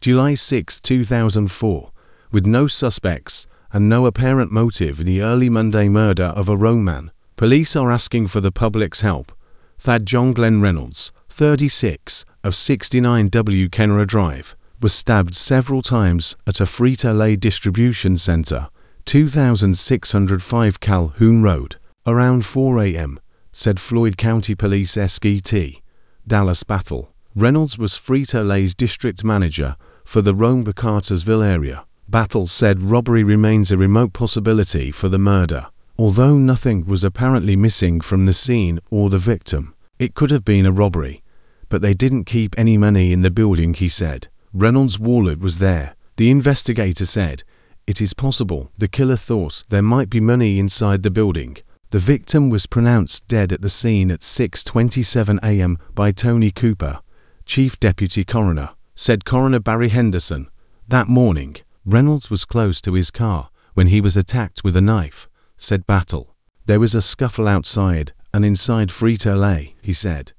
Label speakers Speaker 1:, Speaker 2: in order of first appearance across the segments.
Speaker 1: July 6, 2004, with no suspects and no apparent motive in the early Monday murder of a Roman. Police are asking for the public's help. Thad John Glenn Reynolds, 36, of 69W Kenora Drive, was stabbed several times at a Frito-Lay distribution center, 2605 Calhoun Road, around 4 a.m., said Floyd County Police SKT, Dallas Battle. Reynolds was Frito-Lay's district manager for the Rome Cartersville area. Battle said robbery remains a remote possibility for the murder. Although nothing was apparently missing from the scene or the victim, it could have been a robbery. But they didn't keep any money in the building, he said. Reynolds' wallet was there. The investigator said, It is possible the killer thought there might be money inside the building. The victim was pronounced dead at the scene at 6:27 a.m. by Tony Cooper, Chief Deputy Coroner, said Coroner Barry Henderson. That morning, Reynolds was close to his car when he was attacked with a knife, said Battle. There was a scuffle outside and inside Frito-Lay, he said.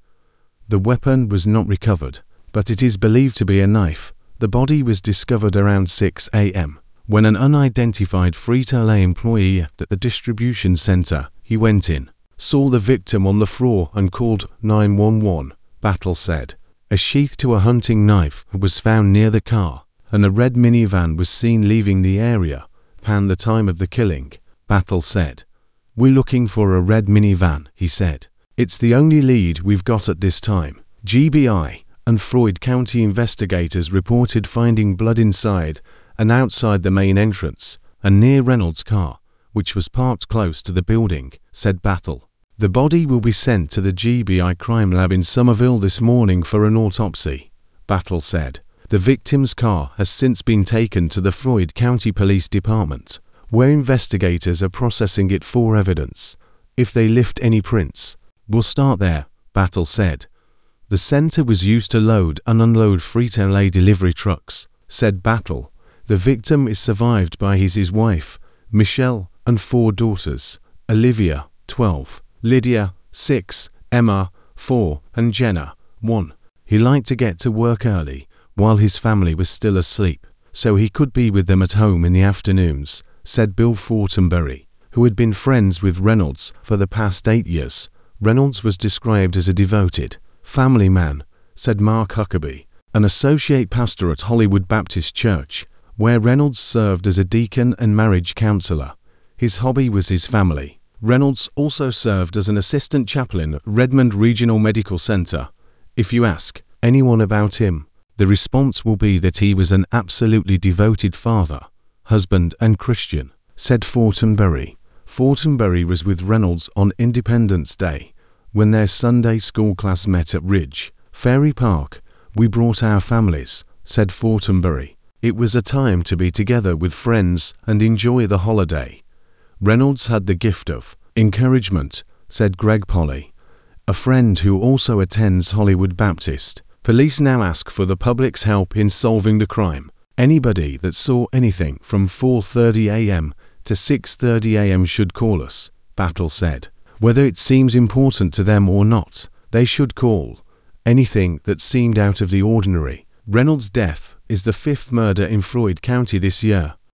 Speaker 1: The weapon was not recovered but it is believed to be a knife. The body was discovered around 6 a.m. when an unidentified Frito-Lay employee at the distribution center he went in saw the victim on the floor and called 911. Battle said a sheath to a hunting knife was found near the car and a red minivan was seen leaving the area. Pan the time of the killing, Battle said. We're looking for a red minivan, he said. It's the only lead we've got at this time. GBI, and Floyd County investigators reported finding blood inside and outside the main entrance and near Reynolds' car, which was parked close to the building, said Battle. The body will be sent to the GBI crime lab in Summerville this morning for an autopsy, Battle said. The victim's car has since been taken to the Floyd County Police Department, where investigators are processing it for evidence. If they lift any prints, we'll start there, Battle said. The center was used to load and unload Frito-Lay delivery trucks, said Battle. The victim is survived by his, his wife, Michelle, and four daughters, Olivia, 12, Lydia, 6, Emma, 4, and Jenna, 1. He liked to get to work early, while his family was still asleep, so he could be with them at home in the afternoons, said Bill Fortenberry, who had been friends with Reynolds for the past eight years. Reynolds was described as a devoted, family man, said Mark Huckabee, an associate pastor at Hollywood Baptist Church, where Reynolds served as a deacon and marriage counselor. His hobby was his family. Reynolds also served as an assistant chaplain at Redmond Regional Medical Center. If you ask anyone about him, the response will be that he was an absolutely devoted father, husband, and Christian, said Fortenberry. Fortenberry was with Reynolds on Independence Day when their Sunday school class met at Ridge, Ferry Park, we brought our families, said Fortenberry. It was a time to be together with friends and enjoy the holiday. Reynolds had the gift of encouragement, said Greg Polly, a friend who also attends Hollywood Baptist. Police now ask for the public's help in solving the crime. Anybody that saw anything from 4:30 a.m. to 6:30 a.m. should call us, Battle said. Whether it seems important to them or not, they should call. Anything that seemed out of the ordinary. Reynolds' death is the fifth murder in Floyd County this year.